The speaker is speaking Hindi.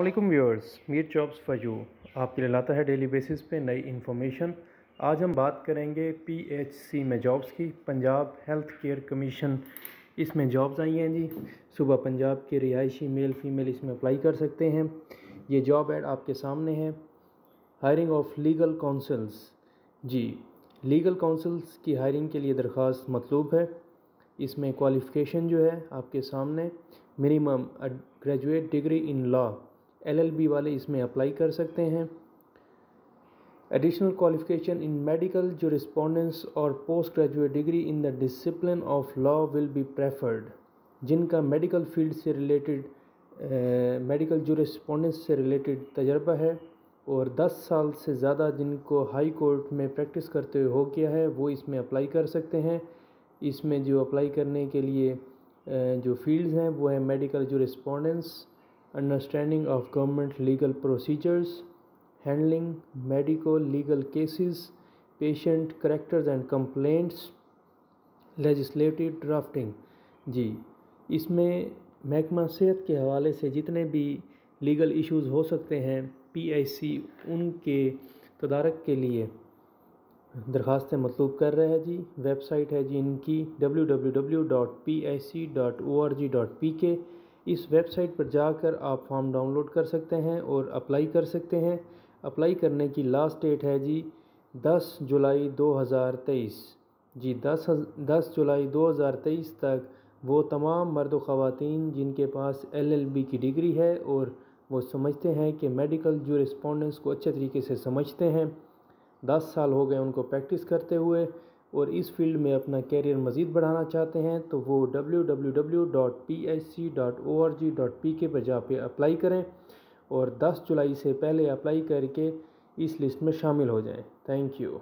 वालेकुम viewers Mir jobs for you आपके लिए लाता है डेली बेसिस पे नई इन्फॉर्मेशन आज हम बात करेंगे पीएचसी में जॉब्स की पंजाब हेल्थ केयर कमीशन इसमें जॉब्स आई हैं जी। सुबह पंजाब के रिहायशी मेल फीमेल इसमें अप्लाई कर सकते हैं। ये जॉब एड आपके सामने है। हायरिंग ऑफ़ लीगल काउंसल्स जी लीगल काउंसल्स की हायरिंग के लिए दरख्वास्त मतलूब है। इसमें क्वालिफ़िकेशन जो है आपके सामने। Minimum graduate degree in law LLB वाले इसमें अप्लाई कर सकते हैं। Additional qualification in medical jurisprudence और post graduate degree in the discipline of law will be preferred जिनका मेडिकल फ़ील्ड से रिलेटेड मेडिकल जो से रिलेटेड तजर्बा है और 10 साल से ज़्यादा जिनको हाई कोर्ट में प्रैक्टिस करते हुए हो गया है, वो इसमें अप्लाई कर सकते हैं। इसमें जो अप्लाई करने के लिए जो फील्ड्स हैं, वो है मेडिकल जो रिस्पोंडेंस understanding of government legal procedures, handling medical legal cases, patient characters and complaints, legislative drafting जी इसमें महकमा सेहत के हवाले से जितने भी लीगल इश्यूज़ हो सकते हैं पीआईसी उनके तदारक के लिए दरख्वास्तें मतलूब कर रहे हैं जी वेबसाइट है जी इनकी W W W dot P I C dot O R G dot P K इस वेबसाइट पर जाकर आप फॉर्म डाउनलोड कर सकते हैं और अप्लाई कर सकते हैं। अप्लाई करने की लास्ट डेट है जी 10 जुलाई 2023 जी 10 10 जुलाई 2023 तक वो तमाम मर्द ख़वातीन जिनके पास एलएलबी की डिग्री है और वो समझते हैं कि मेडिकल जो रिस्पोंडेंस को अच्छे तरीके से समझते हैं। 10 साल हो गए उनको प्रैक्टिस करते हुए। और इस फ़ील्ड में अपना कैरियर मज़ीद बढ़ाना चाहते हैं तो वो के पर जा पे अप्लाई करें और 10 जुलाई से पहले अप्लाई करके इस लिस्ट में शामिल हो जाएँ। Thank you